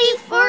ready for